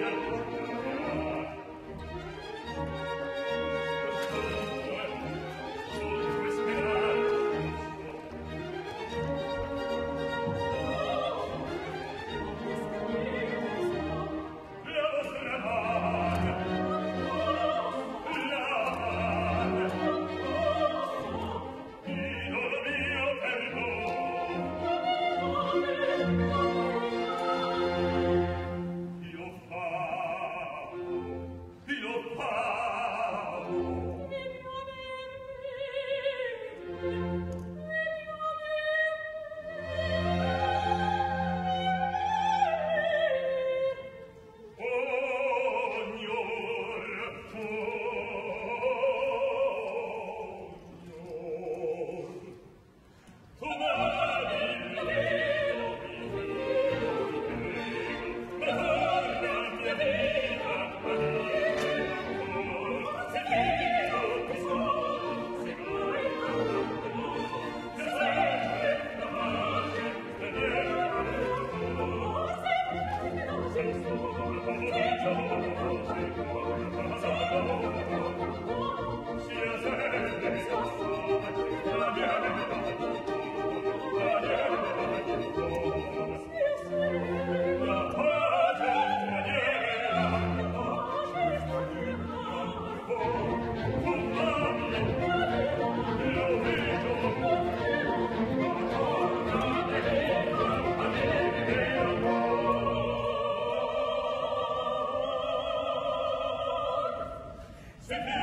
Hallelujah. Step back.